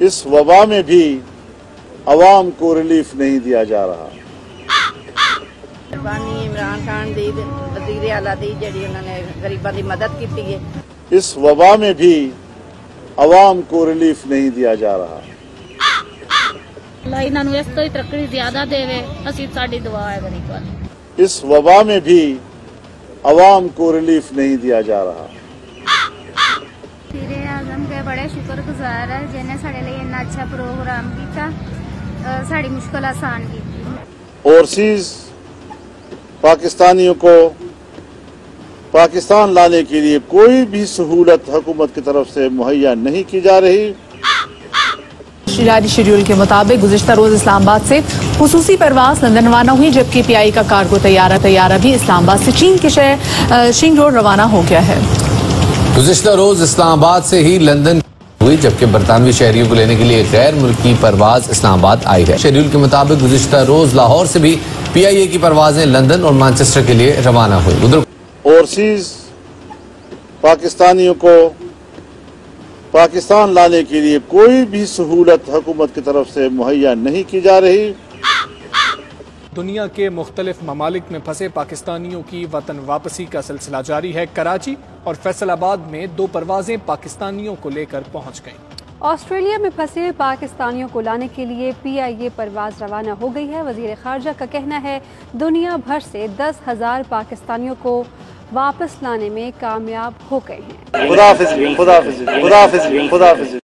इस वबा में भी आवाम को रिलीफ नहीं दिया जा रहा। इमरान खान वज़ीर आला जी उन्होंने की मदद की है इस वबा में भी आवाम को रिलीफ नहीं दिया जा रहा। इस तो तरक्की ज़्यादा देवे असि दुआ है इस वबा में भी आवाम को रिलीफ नहीं दिया जा रहा। बड़े शुक्रगुजार है जिन्हें साढ़े लिए इन्ना अच्छा प्रोग्राम किया साड़ी मुश्किल आसान की ओवरसीज पाकिस्तानियों को पाकिस्तान लाने के लिए कोई भी सहूलत हुकूमत की तरफ़ से मुहैया नहीं की जा रही जारी शेड्यूल के मुताबिक गुजशत रोज इस्लामाबाद से खसूसी परवास लंदन रवाना हुई जबकि पीआई का कार्गो तैयारा तैयारा भी इस्लामाबाद से चीन के शहर शिंग रोड रवाना हो गया है गुजशत रोज इस्लामाबाद से ही लंदन हुई, जबकि बरतानवी शहरियों को लेने के लिए गैर मुल्की परवाज इस्लामाबाद आई है। शेड्यूल के मुताबिक गुजशत रोज लाहौर से भी पी आई ए की परवाजें लंदन और मानचेस्टर के लिए रवाना हुई। उधर ओवरसीज पाकिस्तानियों को पाकिस्तान लाने के लिए कोई भी सहूलत हुकूमत की तरफ़ से मुहैया नहीं की जा रही। दुनिया के मुख्तलिफ़ ममालिक में फंसे पाकिस्तानियों की वतन वापसी का सिलसिला जारी है। कराची और फैसलाबाद में दो परवाजें पाकिस्तानियों को लेकर पहुँच गईं। ऑस्ट्रेलिया में फंसे पाकिस्तानियों को लाने के लिए पीआईए परवाज रवाना हो गई है। वज़ीर खारजा का कहना है दुनिया भर से दस हज़ार पाकिस्तानियों को वापस लाने में कामयाब हो गए हैं।